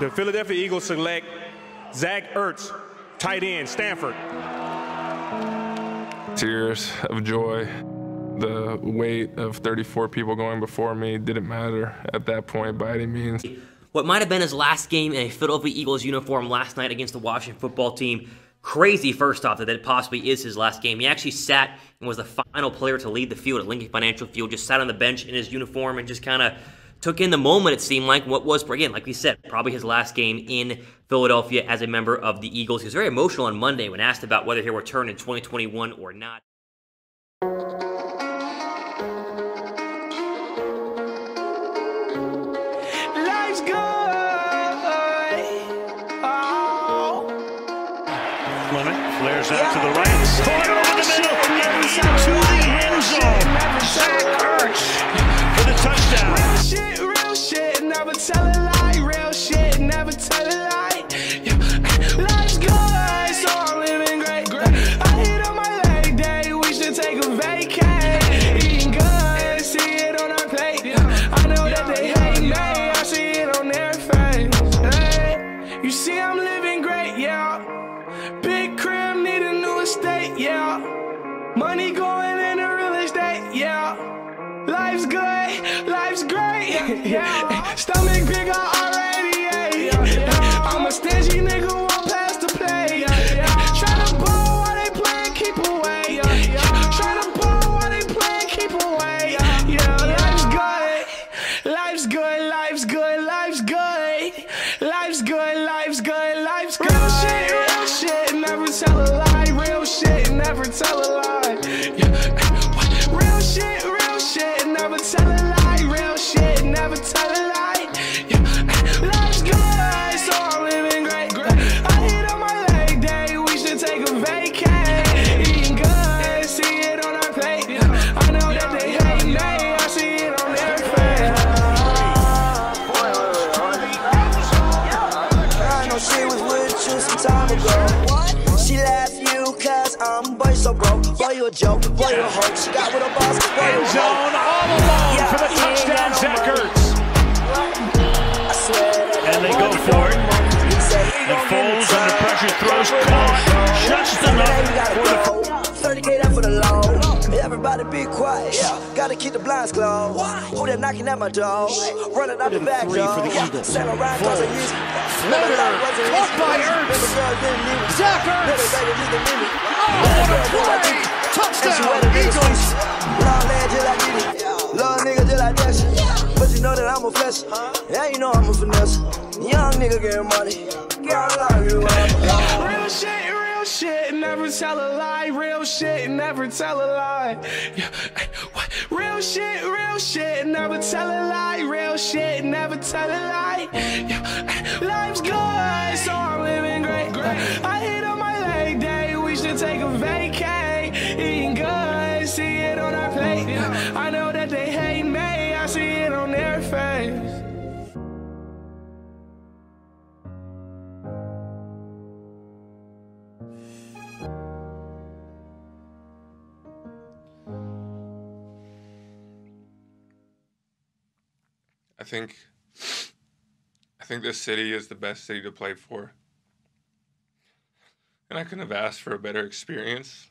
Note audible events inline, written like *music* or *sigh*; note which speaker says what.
Speaker 1: The Philadelphia Eagles select Zach Ertz, tight end, Stanford.
Speaker 2: Tears of joy. The weight of 34 people going before me didn't matter at that point by any means.
Speaker 3: What might have been his last game in a Philadelphia Eagles uniform last night against the Washington football team. Crazy, first off, that it possibly is his last game. He actually sat and was the final player to lead the field at Lincoln Financial Field, just sat on the bench in his uniform and just kind of took in the moment, it seemed like, what was, again, like we said, probably his last game in Philadelphia as a member of the Eagles. He was very emotional on Monday when asked about whether he'll return in 2021 or not.
Speaker 4: Life's good. Oh.
Speaker 5: Fleming flares out to the right. Caught over the middle. And into the end zone. Zach Ertz
Speaker 4: estate, yeah. Money going into real estate, yeah. Life's good, life's great. *laughs* Yeah. Stomach big, I already ate. I'm a stingy nigga, won't pass the plate. Tryna ball while they playing, keep away. Tryna ball while they playing, keep away. Yeah, good, life's good, life's good, life's good, tell a lie. Yeah. Real shit, real shit, never tell a lie. Real shit, never tell a lie. I'm
Speaker 6: boy so broke. Boy, you a joke. Boy, you a hoe. She got with a boss. Boy, you
Speaker 5: End zone all alone
Speaker 6: Yeah,
Speaker 5: for the touchdown, Zach. Ertz.
Speaker 6: I swear that
Speaker 5: And they go for it.
Speaker 6: He said he
Speaker 5: And
Speaker 6: gon' give me
Speaker 5: Foles under pressure throws caught. Just enough for
Speaker 6: Everybody be quiet. Yeah. Gotta keep the blinds closed. Who that knocking at my door? Running out the back door. Stand around cause I use
Speaker 5: Flutter. Caught by Ertz. Zach Ertz. Oh, what a play. Touchdown, Eagles.
Speaker 6: Long leg till I get it. Long nigga till I dash it. But you know that I'm a flesh. Yeah, you know I'm a finesse. Young nigga getting money. Girl, I love you.
Speaker 4: Real shit, shit, never tell a lie. Real shit, never tell a lie. Yeah. Real shit, real shit, never tell a lie. Real shit, never tell a lie. Yeah.
Speaker 2: I think I think this city is the best city to play for. And I couldn't have asked for a better experience.